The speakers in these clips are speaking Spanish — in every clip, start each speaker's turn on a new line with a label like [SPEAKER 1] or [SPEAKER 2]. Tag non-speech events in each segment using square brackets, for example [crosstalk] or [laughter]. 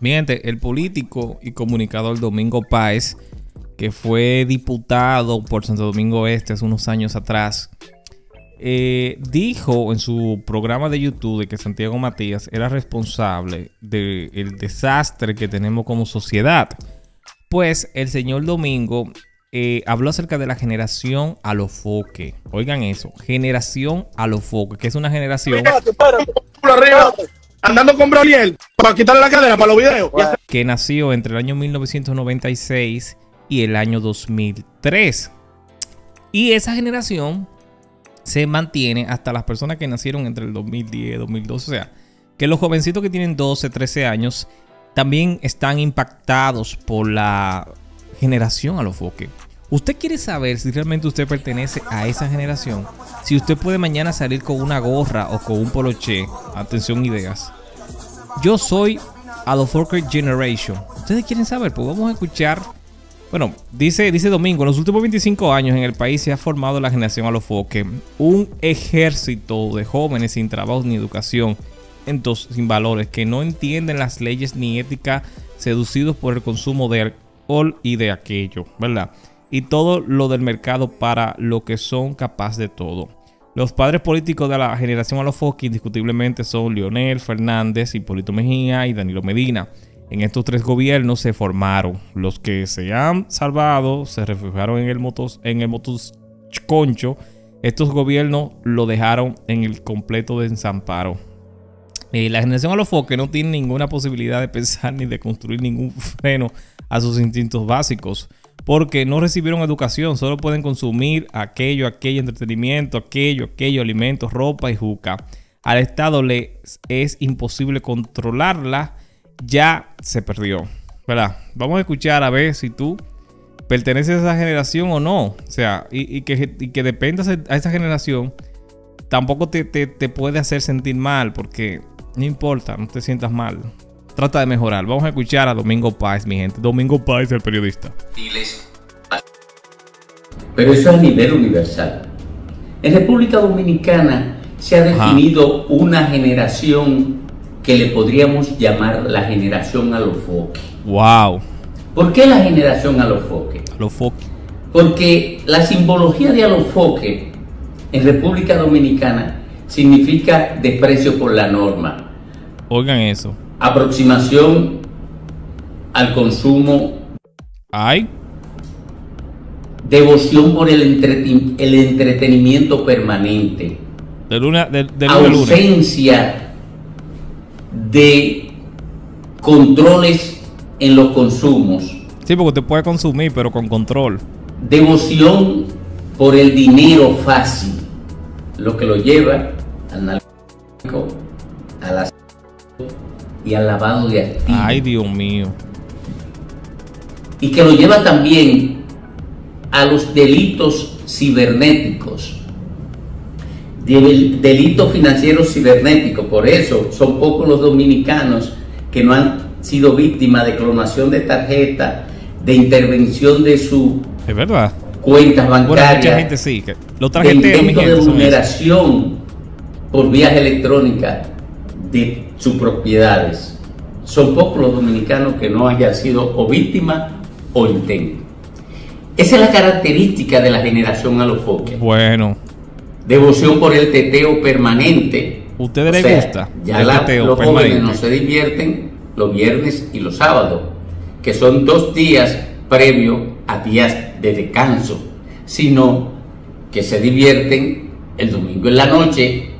[SPEAKER 1] Miente, el político y comunicador Domingo Páez, que fue diputado por Santo Domingo Este hace unos años atrás, eh, dijo en su programa de YouTube de que Santiago Matías era responsable del desastre que tenemos como sociedad. Pues el señor Domingo eh, habló acerca de la generación alofoque. Oigan eso, generación alofoque, que es una generación... Espérate, espérate,
[SPEAKER 2] andando con Broliel para quitarle la cadera para los videos.
[SPEAKER 1] Que nació entre el año 1996 y el año 2003. Y esa generación se mantiene hasta las personas que nacieron entre el 2010 y 2012. O sea, que los jovencitos que tienen 12, 13 años también están impactados por la generación a los foques. Usted quiere saber si realmente usted pertenece a esa generación. Si usted puede mañana salir con una gorra o con un poloche. Atención, ideas. Yo soy a los Fokker Generation. ¿Ustedes quieren saber? Pues vamos a escuchar. Bueno, dice, dice Domingo, en los últimos 25 años en el país se ha formado la generación a los. Un ejército de jóvenes sin trabajo ni educación, entonces, sin valores, que no entienden las leyes ni ética, seducidos por el consumo de y de aquello, ¿verdad? Y todo lo del mercado para lo que son capaces de todo. Los padres políticos de la generación Alofoque indiscutiblemente son Leonel Fernández, Hipólito Mejía y Danilo Medina. En estos tres gobiernos se formaron. Los que se han salvado se refugiaron en el motos, en el motos concho. Estos gobiernos lo dejaron en el completo desamparo. Eh, la generación Alofoque no tiene ninguna posibilidad de pensar ni de construir ningún [laughs] freno a sus instintos básicos. Porque no recibieron educación, solo pueden consumir aquello, aquello, entretenimiento, aquello, aquello, alimentos, ropa y juca. Al Estado le es imposible controlarla, ya se perdió. ¿Verdad? Vamos a escuchar a ver si tú perteneces a esa generación o no. O sea, y, que, y que dependas a esa generación, tampoco te, te puede hacer sentir mal, porque no importa, no te sientas mal trata de mejorar. Vamos a escuchar a Domingo Páez, mi gente. Domingo Páez, el periodista.
[SPEAKER 3] Pero eso es a nivel universal. En República Dominicana se ha definido una generación que le podríamos llamar la generación a los foques.
[SPEAKER 1] Wow.
[SPEAKER 3] ¿Por qué la generación a los foques?
[SPEAKER 1] A los foques.
[SPEAKER 3] Porque la simbología de alofoque en República Dominicana significa desprecio por la norma.
[SPEAKER 1] Oigan eso
[SPEAKER 3] aproximación al consumo.
[SPEAKER 1] Hay.
[SPEAKER 3] Devoción por el, el entretenimiento permanente.
[SPEAKER 1] De luna, de,
[SPEAKER 3] Ausencia de controles en los consumos.
[SPEAKER 1] Sí, porque usted puede consumir, pero con control.
[SPEAKER 3] Devoción por el dinero fácil, lo que lo lleva al la y al lavado de activos.
[SPEAKER 1] Ay, Dios mío.
[SPEAKER 3] Y que lo lleva también a los delitos cibernéticos. Delitos financieros cibernéticos. Por eso son pocos los dominicanos que no han sido víctimas de clonación de tarjeta, de intervención de su
[SPEAKER 1] es verdad.
[SPEAKER 3] cuentas bancarias.
[SPEAKER 1] mucha gente sí. Que lo
[SPEAKER 3] de intento de vulneración por vías electrónicas de sus propiedades. Son pocos los dominicanos que no hayan sido o víctimas o intento. Esa es la característica de la generación a los foques.
[SPEAKER 1] Bueno.
[SPEAKER 3] Devoción por el teteo permanente.
[SPEAKER 1] ¿Ustedes les gusta?
[SPEAKER 3] Ya los jóvenes no se divierten los viernes y los sábados, que son dos días previo a días de descanso, sino que se divierten el domingo en la noche,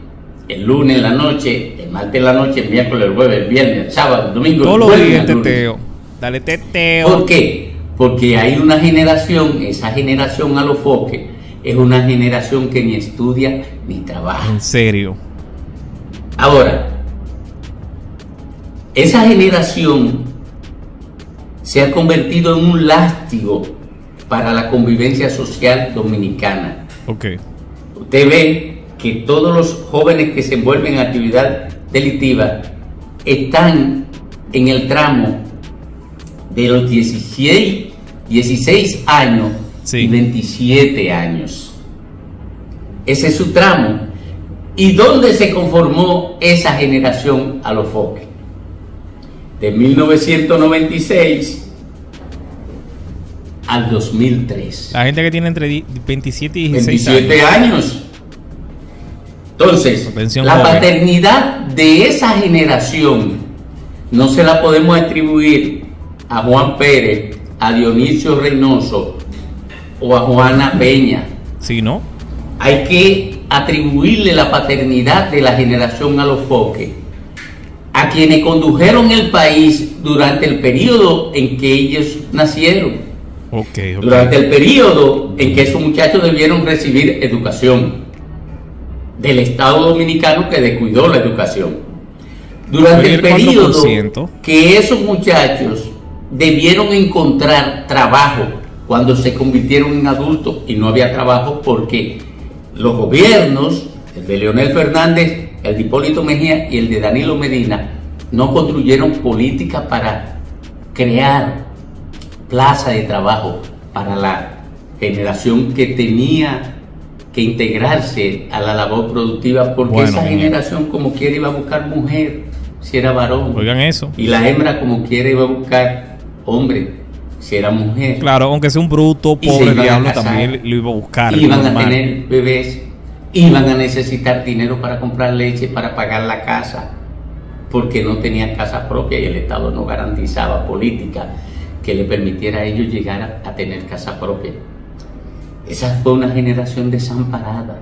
[SPEAKER 3] el lunes en la noche, martes la noche, miércoles, jueves, viernes, sábado, domingo.
[SPEAKER 1] Todos los días teteo. Dale teteo.
[SPEAKER 3] ¿Por qué? Porque hay una generación, esa generación a los foques, es una generación que ni estudia ni trabaja.
[SPEAKER 1] En serio.
[SPEAKER 3] Ahora, esa generación se ha convertido en un lástigo para la convivencia social dominicana.
[SPEAKER 1] Ok.
[SPEAKER 3] Usted ve que todos los jóvenes que se envuelven en actividad delictiva están en el tramo de los 16, 16 años y 27 años. Ese es su tramo. ¿Y dónde se conformó esa generación a los foques? de 1996 al 2003.
[SPEAKER 1] La gente que tiene entre 27 y 16
[SPEAKER 3] 27 años. Entonces,
[SPEAKER 1] Atención,
[SPEAKER 3] la paternidad de esa generación no se la podemos atribuir a Juan Pérez, a Dionisio Reynoso o a Juana Peña.
[SPEAKER 1] Sí, ¿no?
[SPEAKER 3] Hay que atribuirle la paternidad de la generación a los foques a quienes condujeron el país durante el periodo en que ellos nacieron, durante el periodo en que esos muchachos debieron recibir educación del Estado Dominicano que descuidó la educación. Durante el
[SPEAKER 1] ¿el cuánto por
[SPEAKER 3] periodo que esos muchachos debieron encontrar trabajo cuando se convirtieron en adultos y no había trabajo porque los gobiernos, el de Leonel Fernández, el de Hipólito Mejía y el de Danilo Medina, no construyeron políticas para crear plaza de trabajo para la generación que tenía que integrarse a la labor productiva porque
[SPEAKER 1] Bueno,
[SPEAKER 3] esa generación como quiera iba a buscar mujer si era varón
[SPEAKER 1] Oigan eso.
[SPEAKER 3] y la hembra como quiera iba a buscar hombre si era mujer
[SPEAKER 1] Claro, aunque sea un bruto, pobre diablo, también lo iba a buscar.
[SPEAKER 3] iban a tener bebés iban a necesitar dinero para comprar leche para pagar la casa porque no tenían casa propia y el Estado no garantizaba política que le permitiera a ellos llegar a, a tener casa propia. Esa fue una generación desamparada.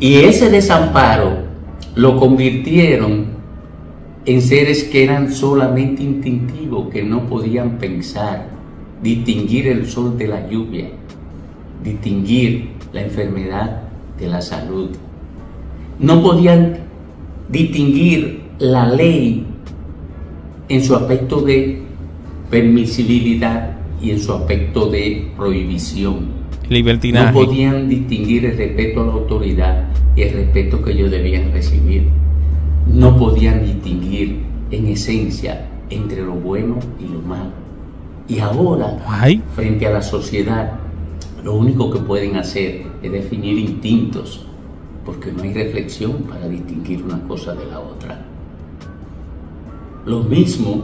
[SPEAKER 3] Y ese desamparo lo convirtieron en seres que eran solamente instintivos, que no podían pensar, distinguir el sol de la lluvia, distinguir la enfermedad de la salud. No podían distinguir la ley en su aspecto de permisibilidad y en su aspecto de prohibición.
[SPEAKER 1] Libertinaje.
[SPEAKER 3] No podían distinguir el respeto a la autoridad y el respeto que ellos debían recibir. No podían distinguir en esencia entre lo bueno y lo malo. Y ahora,
[SPEAKER 1] Ay,
[SPEAKER 3] frente a la sociedad, lo único que pueden hacer es definir instintos, porque no hay reflexión para distinguir una cosa de la otra. Lo mismo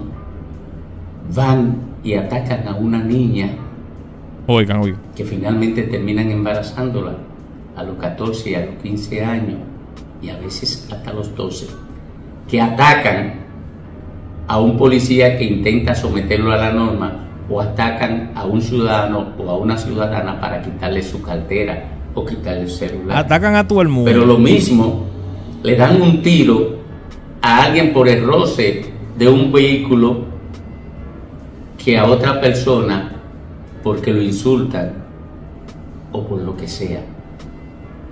[SPEAKER 3] van y atacan a una niña
[SPEAKER 1] oigan, oigan.
[SPEAKER 3] que finalmente terminan embarazándola a los 14 y a los 15 años y a veces hasta los 12, que atacan a un policía que intenta someterlo a la norma o atacan a un ciudadano o a una ciudadana para quitarle su cartera o quitarle el celular.
[SPEAKER 1] Atacan a todo el mundo.
[SPEAKER 3] Pero lo mismo, le dan un tiro a alguien por el roce de un vehículo que a otra persona porque lo insultan o por lo que sea.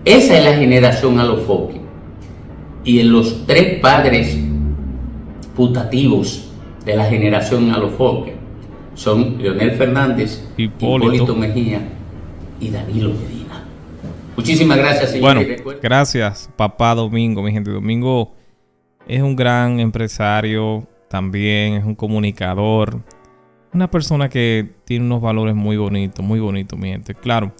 [SPEAKER 3] Esa es la generación a los foques. Y en los tres padres putativos de la generación a los foques son Leonel Fernández,
[SPEAKER 1] Hipólito.
[SPEAKER 3] Hipólito Mejía y Danilo Medina. Muchísimas gracias, señor.
[SPEAKER 1] Bueno, gracias, papá Domingo, mi gente. Domingo es un gran empresario, también es un comunicador, una persona que tiene unos valores muy bonitos, muy bonitos, mi gente. Claro,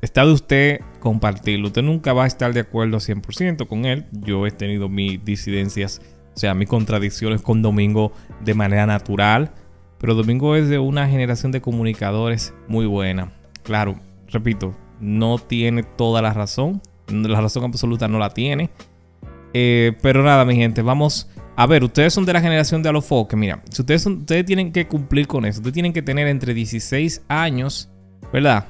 [SPEAKER 1] está de usted compartirlo. Usted nunca va a estar de acuerdo 100% con él. Yo he tenido mis disidencias, o sea, mis contradicciones con Domingo de manera natural. Pero Domingo es de una generación de comunicadores muy buena. Claro, repito, no tiene toda la razón. La razón absoluta no la tiene. Eh, pero nada, mi gente, vamos a ver. Ustedes son de la generación de Alofoque. Mira, si ustedes, ustedes tienen que cumplir con eso. Ustedes tienen que tener entre 16 años, ¿verdad?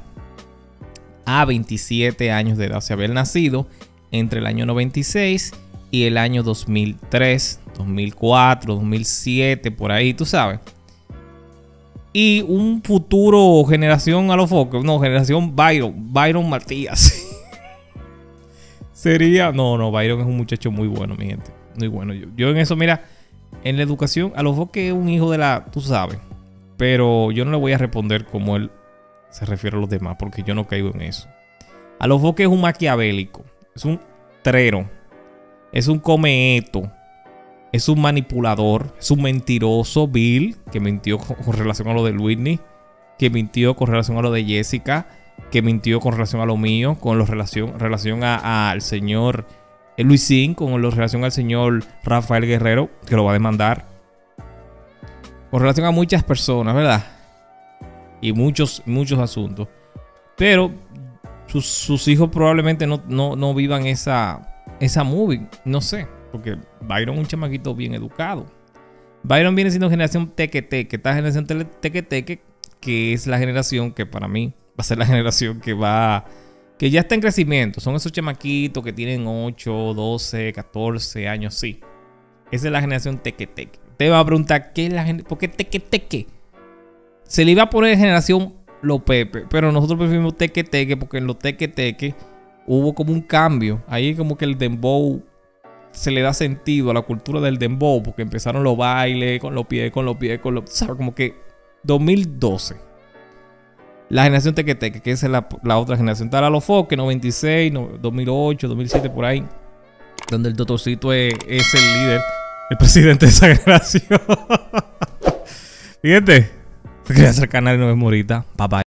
[SPEAKER 1] A 27 años de edad. O sea, haber nacido entre el año 96 y el año 2003, 2004, 2007, por ahí, tú sabes. Y un futuro generación a los focos. No, generación Byron. Byron Matías. [laughs] Sería. No, no, Byron es un muchacho muy bueno, mi gente. Muy bueno. Yo, yo en eso, mira, en la educación, a los focos es un hijo de la. Tú sabes. Pero yo no le voy a responder como él se refiere a los demás, porque yo no caigo en eso. A los focos es un maquiavélico. Es un trero. Es un comeeto es un manipulador, es un mentiroso, Bill, que mintió con, relación a lo de Whitney, que mintió con relación a lo de Jessica, que mintió con relación a lo mío, con lo relación, relación al señor Luisín, con lo relación al señor Rafael Guerrero, que lo va a demandar. con relación a muchas personas, ¿verdad? Y muchos, muchos asuntos. Pero sus, sus hijos probablemente no, no, no, vivan esa, esa movie. No sé. Porque Byron es un chamaquito bien educado. Byron viene siendo generación teque teque. Esta generación teque teque, que es la generación que para mí va a ser la [laughs] generación que va que ya está en crecimiento. Son esos chamaquitos que tienen 8, 12, 14 años, sí. Esa es la generación teque teque. Te va a preguntar, ¿qué es la? ¿por qué teque teque? Se le iba a poner generación lo Pepe, pero nosotros preferimos teque teque porque en los teque teque hubo como un cambio. Ahí como que el dembow se le da sentido a la cultura del dembow porque empezaron los bailes con los pies, con los pies, con los... ¿Sabes? Como que 2012 la generación Tequeteque, que es la, otra generación. Está la Lofoque, 96, 2008, 2007, por ahí. Donde el doctorcito es, el líder, el [laughs] presidente de esa generación. [laughs] Fíjate. Quería hacer canal y no es morita. Papá.